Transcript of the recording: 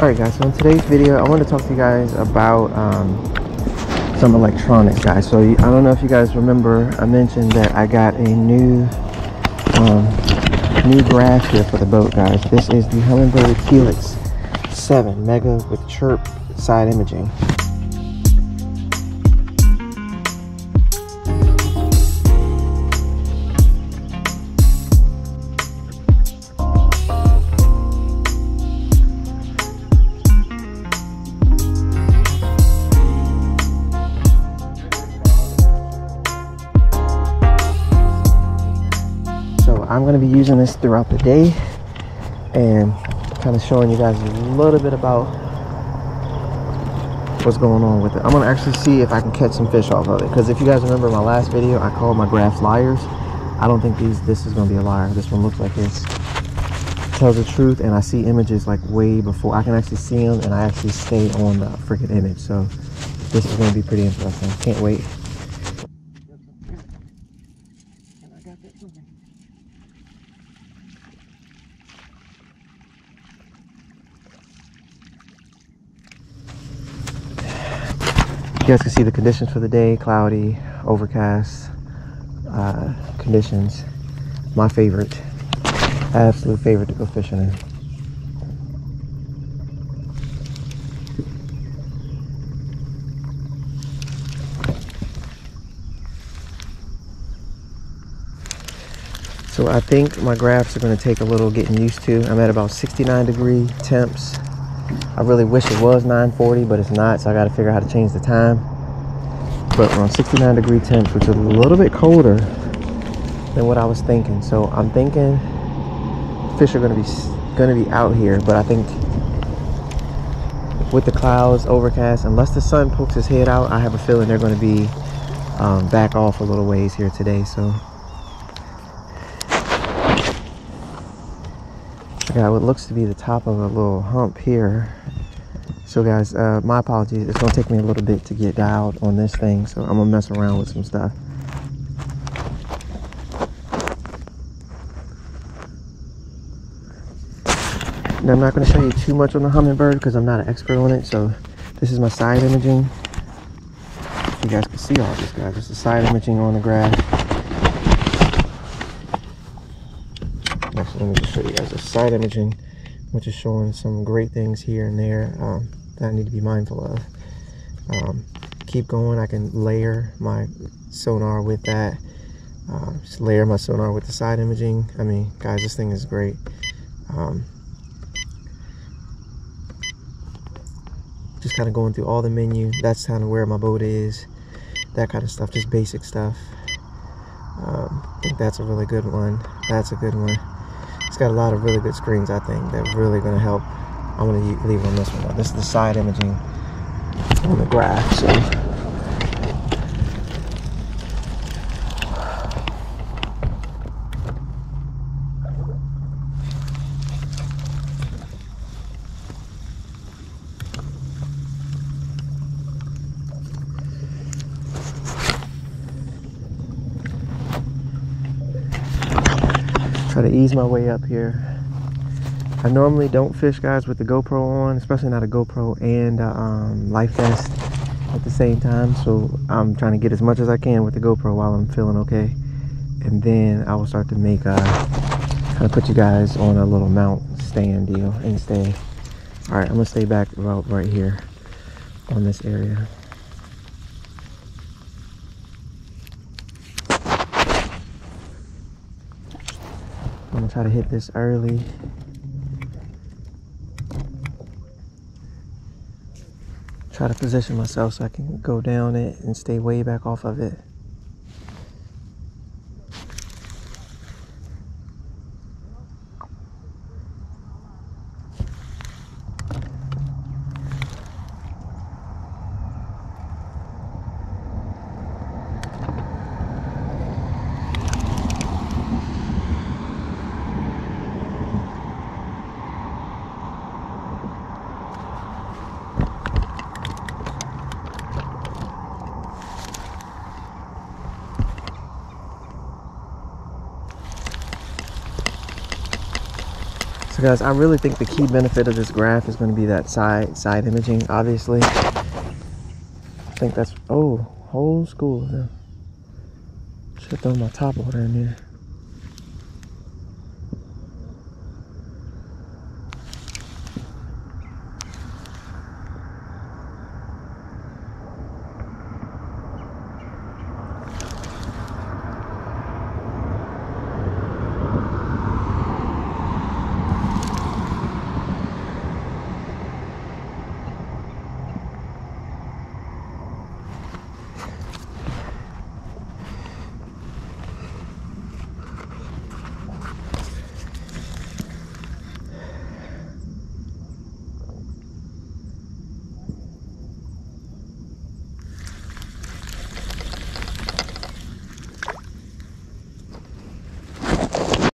Alright guys, so in today's video, I want to talk to you guys about um, some electronics guys. So I don't know if you guys remember, I mentioned that I got a new um, new graph here for the boat guys. This is the Humminbird Helix 7 Mega with chirp side imaging. I'm going to be using this throughout the day and kind of showing you guys a little bit about what's going on with it. I'm going to actually see if I can catch some fish off of it because if you guys remember my last video, I called my graphs liars. I don't think these this is going to be a liar. This one looks like it's tells the truth and I see images like way before I can actually see them and I actually stay on the freaking image. So this is going to be pretty interesting. Can't wait. You guys can see the conditions for the day, cloudy, overcast uh, conditions. My favorite, absolute favorite to go fishing in. So I think my graphs are going to take a little getting used to. I'm at about 69 degree temps I really wish it was 940, but it's not, so I gotta figure out how to change the time. But we're on 69 degree temps, which is a little bit colder than what I was thinking. So I'm thinking fish are gonna be gonna be out here, but I think with the clouds, overcast, unless the sun pokes his head out, I have a feeling they're gonna be um, back off a little ways here today. So I got what looks to be the top of a little hump here. So guys, uh, my apologies. It's gonna take me a little bit to get dialed on this thing. So I'm gonna mess around with some stuff. Now I'm not gonna show you too much on the Humminbird because I'm not an expert on it. So this is my side imaging. You guys can see all this guys. This is side imaging on the graph. Let me just show you guys the side imaging which is showing some great things here and there um, that I need to be mindful of. Um, keep going. I can layer my sonar with that. Uh, just layer my sonar with the side imaging. I mean guys this thing is great. Um, just kind of going through all the menu. That's kind of where my boat is. That kind of stuff just basic stuff. Um, I think that's a really good one. That's a good one got a lot of really good screens, I think, that really going to help. I'm going to leave on this one. This is the side imaging on the graph. So try to ease my way up here. I normally don't fish guys with the GoPro on, especially not a GoPro and a um, life vest at the same time. So I'm trying to get as much as I can with the GoPro while I'm feeling okay. And then I will start to make a, kind of put you guys on a little mount stand deal and stay. All right, I'm gonna stay back about right here on this area. I'm gonna try to hit this early. Try to position myself so I can go down it and stay way back off of it. Guys, I really think the key benefit of this graph is going to be that side side imaging, obviously. I think that's, oh, whole school of them. Should throw my top water in there.